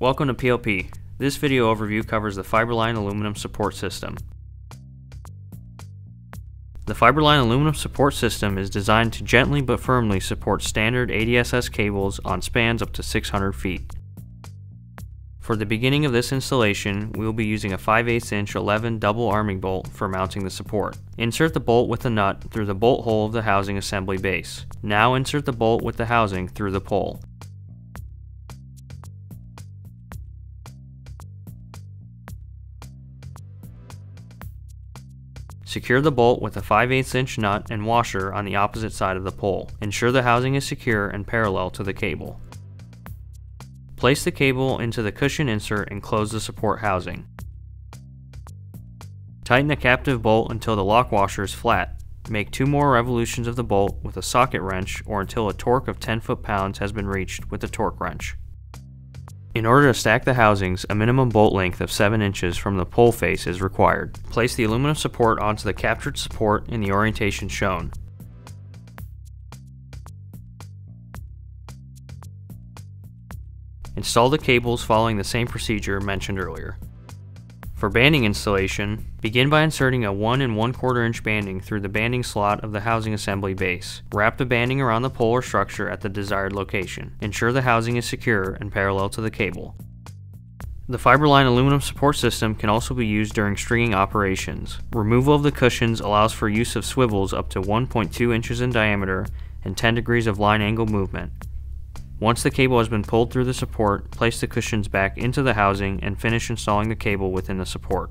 Welcome to PLP. This video overview covers the FIBERLIGN aluminum support system. The FIBERLIGN aluminum support system is designed to gently but firmly support standard ADSS cables on spans up to 600 feet. For the beginning of this installation, we will be using a 5 8 inch 11 double arming bolt for mounting the support. Insert the bolt with the nut through the bolt hole of the housing assembly base. Now insert the bolt with the housing through the pole. Secure the bolt with a 5 8 inch nut and washer on the opposite side of the pole. Ensure the housing is secure and parallel to the cable. Place the cable into the cushion insert and close the support housing. Tighten the captive bolt until the lock washer is flat. Make two more revolutions of the bolt with a socket wrench or until a torque of 10 foot-pounds has been reached with a torque wrench. In order to stack the housings, a minimum bolt length of 7 inches from the pole face is required. Place the aluminum support onto the captured support in the orientation shown. Install the cables following the same procedure mentioned earlier. For banding installation, begin by inserting a 1 and 1 4 inch banding through the banding slot of the housing assembly base. Wrap the banding around the pole or structure at the desired location. Ensure the housing is secure and parallel to the cable. The FIBERLIGN aluminum support system can also be used during stringing operations. Removal of the cushions allows for use of swivels up to 1.2 inches in diameter and 10 degrees of line angle movement. Once the cable has been pulled through the support, place the cushions back into the housing and finish installing the cable within the support.